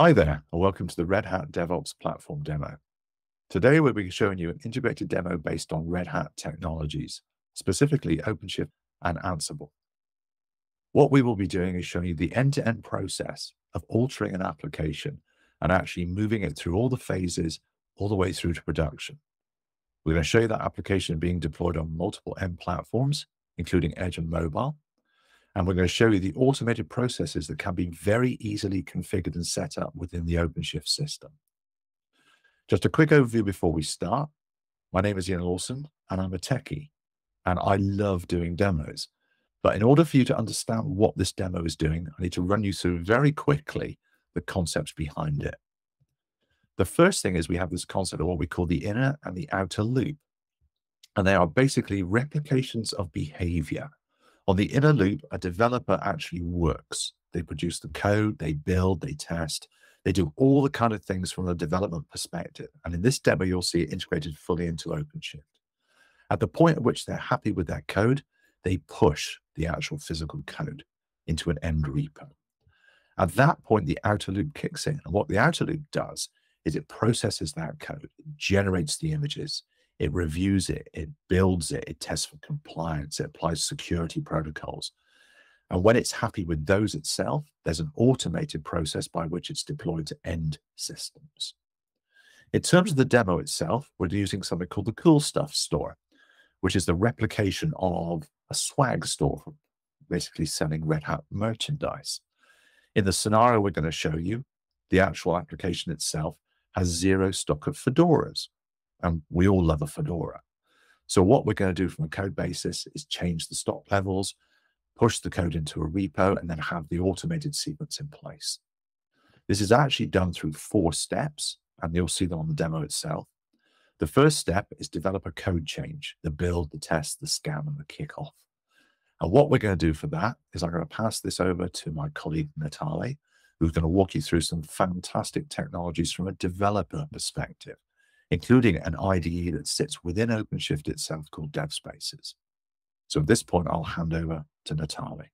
Hi there, and welcome to the Red Hat DevOps Platform demo. Today, we'll be showing you an integrated demo based on Red Hat technologies, specifically OpenShift and Ansible. What we will be doing is showing you the end-to-end process of altering an application and actually moving it through all the phases all the way through to production. We're going to show you that application being deployed on multiple end platforms, including Edge and mobile, and we're going to show you the automated processes that can be very easily configured and set up within the OpenShift system. Just a quick overview before we start. My name is Ian Lawson, and I'm a techie, and I love doing demos. But in order for you to understand what this demo is doing, I need to run you through very quickly the concepts behind it. The first thing is we have this concept of what we call the inner and the outer loop. And they are basically replications of behavior. On the inner loop, a developer actually works. They produce the code, they build, they test, they do all the kind of things from a development perspective. And in this demo, you'll see it integrated fully into OpenShift. At the point at which they're happy with that code, they push the actual physical code into an end repo. At that point, the outer loop kicks in. And what the outer loop does is it processes that code, it generates the images, it reviews it, it builds it, it tests for compliance, it applies security protocols. And when it's happy with those itself, there's an automated process by which it's deployed to end systems. In terms of the demo itself, we're using something called the Cool Stuff Store, which is the replication of a swag store, basically selling Red Hat merchandise. In the scenario we're going to show you, the actual application itself has zero stock of fedoras. And we all love a Fedora. So what we're going to do from a code basis is change the stock levels, push the code into a repo, and then have the automated sequence in place. This is actually done through four steps, and you'll see them on the demo itself. The first step is develop a code change, the build, the test, the scan, and the kickoff. And what we're going to do for that is I'm going to pass this over to my colleague, Natali, who's going to walk you through some fantastic technologies from a developer perspective including an IDE that sits within OpenShift itself called DevSpaces. So at this point, I'll hand over to Natali.